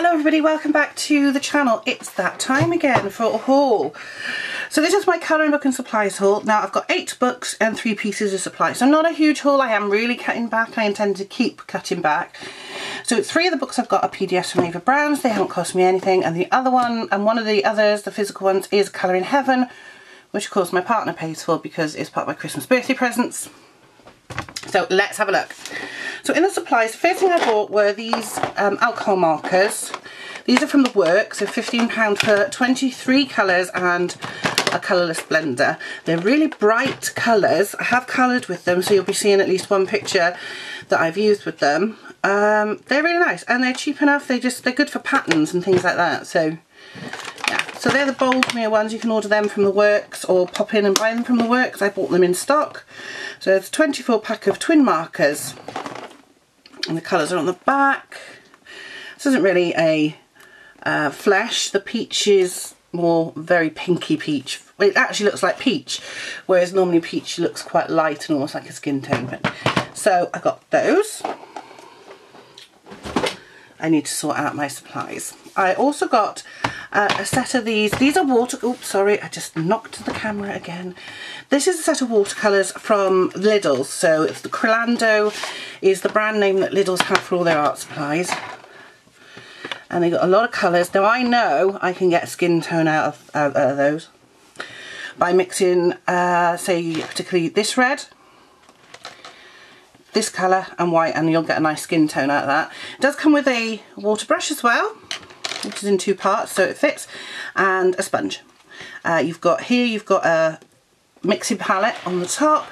Hello everybody, welcome back to the channel. It's that time again for a haul. So this is my colouring book and supplies haul. Now I've got eight books and three pieces of supplies. So not a huge haul, I am really cutting back. I intend to keep cutting back. So three of the books I've got are PDFs from Ava Brownes. They haven't cost me anything. And the other one, and one of the others, the physical ones, is Colouring Heaven, which of course my partner pays for because it's part of my Christmas birthday presents. So let's have a look. So in the supplies, first thing I bought were these um, alcohol markers. These are from the work, so £15 for 23 colours and a colourless blender. They're really bright colours. I have coloured with them, so you'll be seeing at least one picture that I've used with them. Um, they're really nice and they're cheap enough. They just they're good for patterns and things like that. So yeah, so they're the bold Boldmere ones. You can order them from the works or pop in and buy them from the works. I bought them in stock. So it's a 24 pack of twin markers and the colours are on the back. This isn't really a uh, flesh. The peach is more very pinky peach. It actually looks like peach, whereas normally peach looks quite light and almost like a skin tone. But, so I got those. I need to sort out my supplies. I also got uh, a set of these. These are water... Oops, sorry, I just knocked the camera again. This is a set of watercolours from Lidl. So it's the Crelando is the brand name that Lidl's have for all their art supplies. And they got a lot of colours. Now I know I can get skin tone out of, out of those by mixing, uh, say, particularly this red this colour and white and you'll get a nice skin tone out of that. It does come with a water brush as well which is in two parts so it fits and a sponge. Uh, you've got here you've got a mixing palette on the top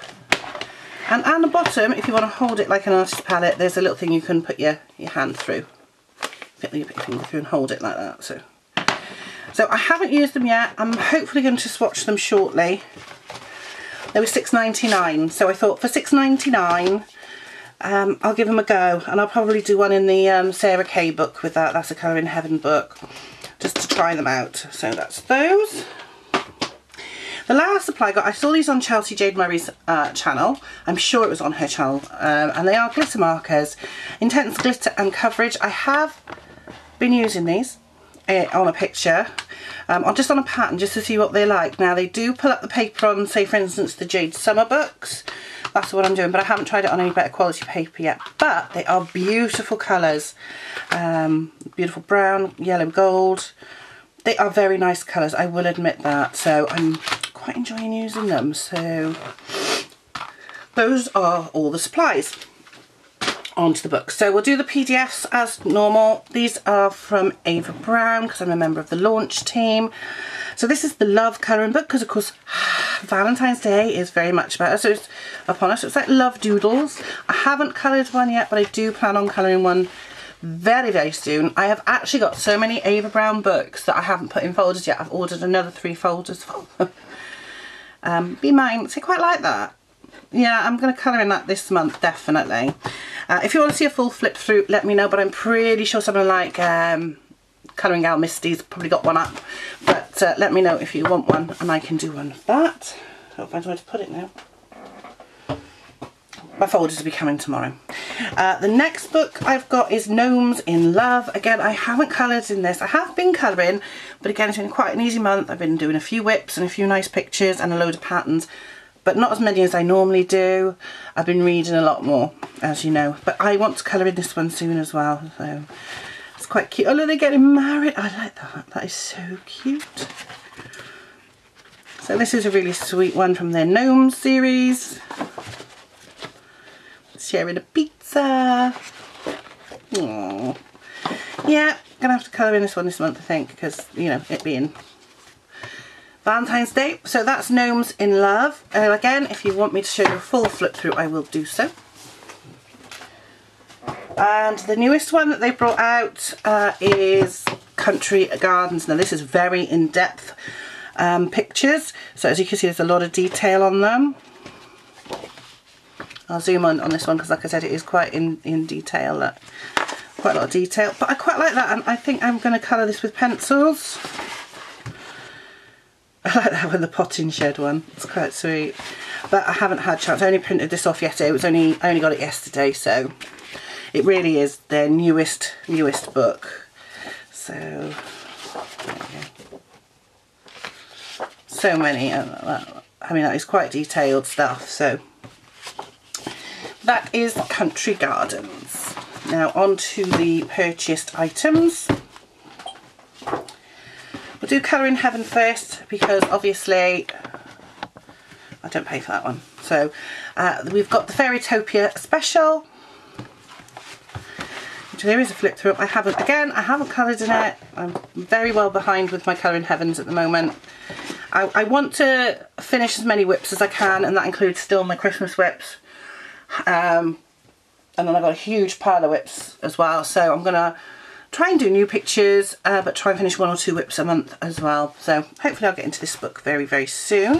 and on the bottom if you want to hold it like an artist palette there's a little thing you can put your, your hand through. Fit your finger through and hold it like that. So, so I haven't used them yet. I'm hopefully going to swatch them shortly. They were $6.99 so I thought for $6.99 um, I'll give them a go and I'll probably do one in the um, Sarah Kay book with that. That's a Colouring Heaven book just to try them out. So that's those. The last supply I got, I saw these on Chelsea Jade Murray's uh, channel. I'm sure it was on her channel. Um, and they are glitter markers. Intense glitter and coverage. I have been using these uh, on a picture. Um, or just on a pattern just to see what they're like. Now they do pull up the paper on, say for instance, the Jade Summer books. That's what I'm doing, but I haven't tried it on any better quality paper yet. But they are beautiful colours. Um, beautiful brown, yellow, gold. They are very nice colours, I will admit that. So I'm quite enjoying using them. So those are all the supplies onto the book. So we'll do the PDFs as normal. These are from Ava Browne because I'm a member of the launch team. So this is the Love colouring book because of course Valentine's Day is very much better. So it's upon us. It's like Love Doodles. I haven't coloured one yet but I do plan on colouring one very very soon. I have actually got so many Ava Browne books that I haven't put in folders yet. I've ordered another three folders for them. um, be mine. So quite like that. Yeah, I'm going to colour in that this month, definitely. Uh, if you want to see a full flip through, let me know, but I'm pretty sure someone like um, Colouring Out Misty's probably got one up. But uh, let me know if you want one, and I can do one of that. I'll find where to put it now. My folders will be coming tomorrow. Uh, the next book I've got is Gnomes in Love. Again, I haven't coloured in this. I have been colouring, but again, it's been quite an easy month. I've been doing a few WIPs and a few nice pictures and a load of patterns but not as many as I normally do. I've been reading a lot more, as you know. But I want to colour in this one soon as well, so it's quite cute. Oh, look, they're getting married. I like that. That is so cute. So this is a really sweet one from their Gnome series. Sharing a pizza. Aww. Yeah, gonna have to colour in this one this month, I think, because, you know, it being Valentine's Day. So that's Gnomes in Love. And again, if you want me to show you a full flip through, I will do so. And the newest one that they brought out uh, is Country Gardens. Now this is very in-depth um, pictures. So as you can see, there's a lot of detail on them. I'll zoom on on this one because like I said, it is quite in, in detail. Uh, quite a lot of detail. But I quite like that and I think I'm going to colour this with pencils. I like that one, the potting shed one. It's quite sweet. But I haven't had a chance. I only printed this off yesterday. It was only I only got it yesterday, so it really is their newest newest book. So. So many, uh, I mean that is quite detailed stuff, so that is Country Gardens. Now on to the purchased items. We'll do Colouring Heaven first because obviously I don't pay for that one. So uh, we've got the Fairytopia Special. Which there is a flip through. I haven't, again, I haven't coloured in it. I'm very well behind with my Colouring Heavens at the moment. I, I want to finish as many WIPs as I can and that includes still my Christmas WIPs. Um, and then I've got a huge pile of WIPs as well. So I'm going to try and do new pictures, uh, but try and finish one or two WIPs a month as well. So hopefully I'll get into this book very, very soon.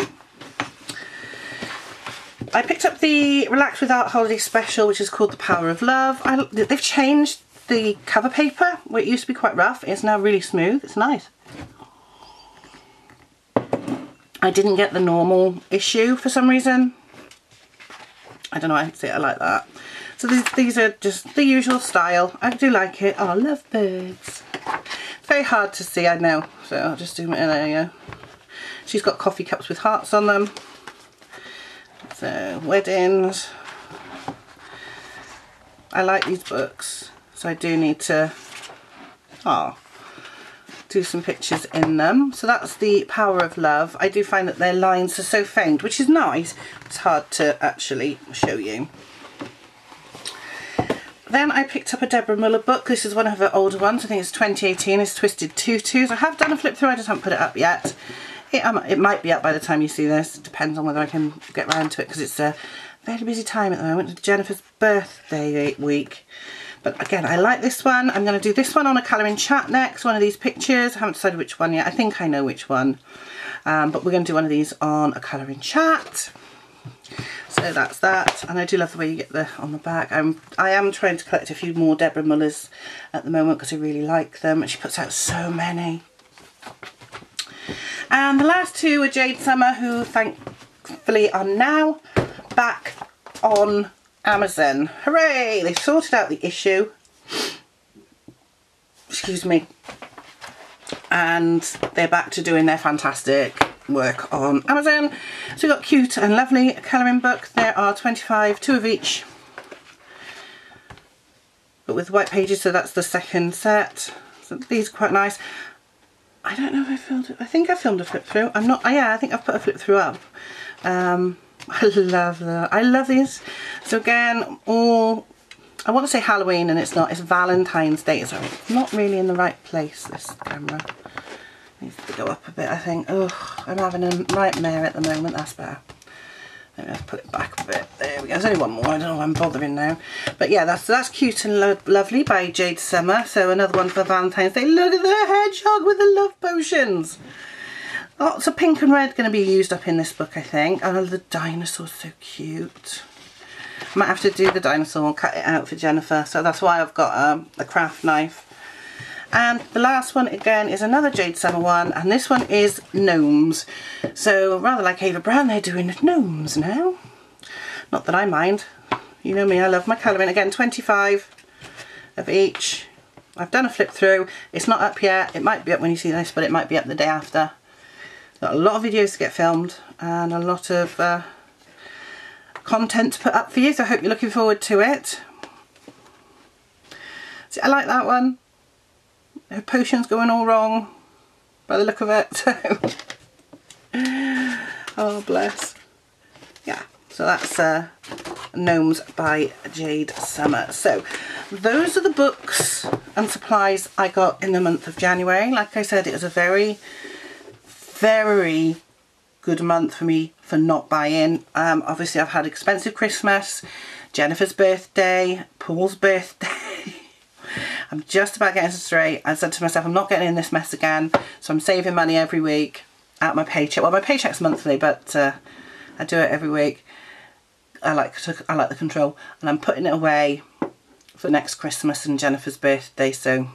I picked up the Relax with Art Holiday Special, which is called The Power of Love. I, they've changed the cover paper, where it used to be quite rough. It's now really smooth. It's nice. I didn't get the normal issue for some reason. I don't know, I see it, I like that. So these, these are just the usual style. I do like it. Oh, I love birds. Very hard to see, I know. So I'll just zoom in there, yeah. She's got coffee cups with hearts on them. So, weddings. I like these books. So I do need to, oh, do some pictures in them. So that's the Power of Love. I do find that their lines are so faint, which is nice. It's hard to actually show you. Then I picked up a Deborah Muller book. This is one of her older ones. I think it's 2018. It's Twisted Tutus. I have done a flip through. I just haven't put it up yet. It, um, it might be up by the time you see this. Depends on whether I can get round to it because it's a very busy time at the moment. It's Jennifer's birthday week. But again, I like this one. I'm going to do this one on a colouring chat next, one of these pictures. I haven't decided which one yet. I think I know which one. Um, but we're going to do one of these on a colouring chat. So that's that. And I do love the way you get the on the back. I'm, I am trying to collect a few more Deborah Mullers at the moment because I really like them. And she puts out so many. And the last two are Jade Summer, who thankfully are now back on Amazon. Hooray! They've sorted out the issue. Excuse me. And they're back to doing their fantastic work on Amazon. So we've got Cute and Lovely colouring book. There are 25, two of each. But with white pages, so that's the second set. So these are quite nice. I don't know if I filmed it. I think I filmed a flip through. I'm not, oh yeah, I think I've put a flip through up. Um, I love that. I love these. So again, all, I want to say Halloween and it's not, it's Valentine's Day. So not really in the right place, this camera. Needs to go up a bit, I think. Oh, I'm having a nightmare at the moment. That's better. Maybe I'll put it back a bit. There we go. There's only one more. I don't know why I'm bothering now. But yeah, that's that's cute and lo lovely by Jade Summer. So another one for Valentine's Day. Look at the hedgehog with the love potions. Lots of pink and red going to be used up in this book, I think. Oh, the dinosaur's so cute. I might have to do the dinosaur and cut it out for Jennifer. So that's why I've got um, a craft knife. And the last one again is another Jade Summer one and this one is gnomes. So rather like Ava Browne they're doing gnomes now. Not that I mind. You know me, I love my colouring. Again 25 of each. I've done a flip through. It's not up yet. It might be up when you see this but it might be up the day after. Got a lot of videos to get filmed and a lot of uh, content to put up for you so I hope you're looking forward to it. See, I like that one her potion's going all wrong by the look of it. oh, bless. Yeah, so that's uh, Gnomes by Jade Summer. So those are the books and supplies I got in the month of January. Like I said, it was a very, very good month for me for not buying. Um, obviously, I've had expensive Christmas, Jennifer's birthday, Paul's birthday. I'm just about getting straight. I said to myself, I'm not getting in this mess again. So I'm saving money every week out my paycheck. Well, my paycheck's monthly, but uh, I do it every week. I like to, I like the control, and I'm putting it away for next Christmas and Jennifer's birthday. So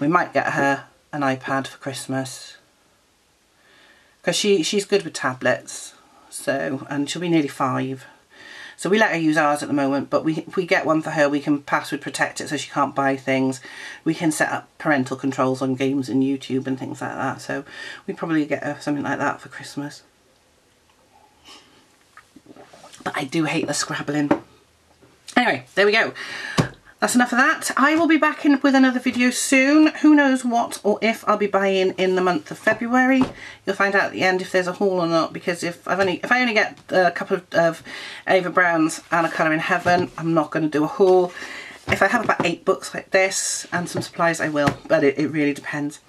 we might get her an iPad for Christmas because she she's good with tablets. So and she'll be nearly five. So we let her use ours at the moment, but we, if we get one for her, we can password protect it so she can't buy things. We can set up parental controls on games and YouTube and things like that. So we probably get her something like that for Christmas. But I do hate the scrabbling. Anyway, there we go. That's enough of that. I will be back in with another video soon. Who knows what or if I'll be buying in the month of February. You'll find out at the end if there's a haul or not because if I've only if I only get a couple of, of Ava Brownes and a colouring heaven, I'm not going to do a haul. If I have about eight books like this and some supplies, I will, but it, it really depends.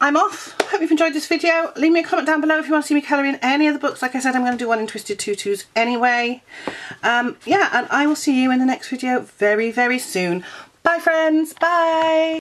I'm off. Hope you've enjoyed this video. Leave me a comment down below if you want to see me colouring any of the books. Like I said, I'm going to do one in Twisted Tutus anyway. Um, yeah, and I will see you in the next video very, very soon. Bye, friends. Bye.